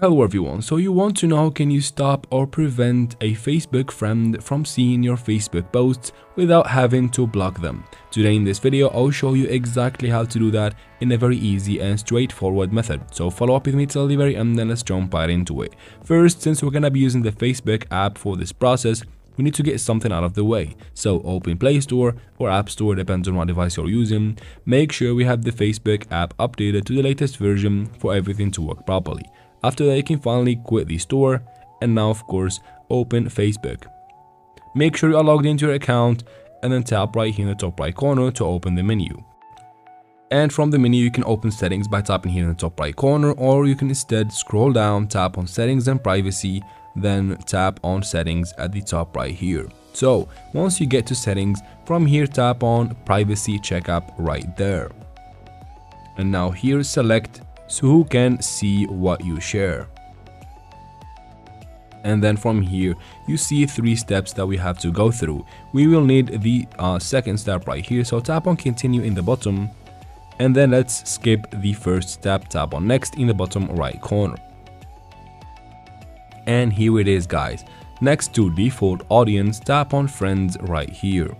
Hello everyone, so you want to know can you stop or prevent a Facebook friend from seeing your Facebook posts without having to block them. Today in this video I'll show you exactly how to do that in a very easy and straightforward method. So follow up with me till the very end and let's jump right into it. First, since we're gonna be using the Facebook app for this process, we need to get something out of the way. So open Play Store or App Store, depends on what device you're using. Make sure we have the Facebook app updated to the latest version for everything to work properly. After that, you can finally quit the store and now, of course, open Facebook. Make sure you are logged into your account and then tap right here in the top right corner to open the menu. And from the menu, you can open settings by tapping here in the top right corner, or you can instead scroll down, tap on settings and privacy, then tap on settings at the top right here. So once you get to settings, from here tap on privacy checkup right there. And now here select so who can see what you share. And then from here, you see three steps that we have to go through. We will need the uh, second step right here. So tap on continue in the bottom. And then let's skip the first step, tap on next in the bottom right corner. And here it is guys. Next to default audience, tap on friends right here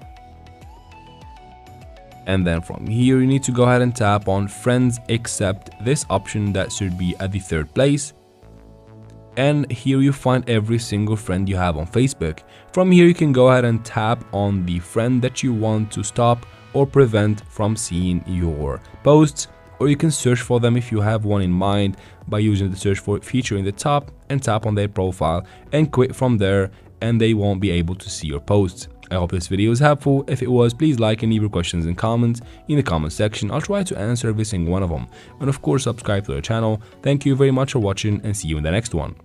and then from here you need to go ahead and tap on friends except this option that should be at the third place and here you find every single friend you have on Facebook. From here you can go ahead and tap on the friend that you want to stop or prevent from seeing your posts or you can search for them if you have one in mind by using the search for feature in the top and tap on their profile and quit from there and they won't be able to see your posts. I hope this video was helpful. If it was, please like and leave your questions and comments in the comment section. I'll try to answer every single one of them. And of course, subscribe to the channel. Thank you very much for watching and see you in the next one.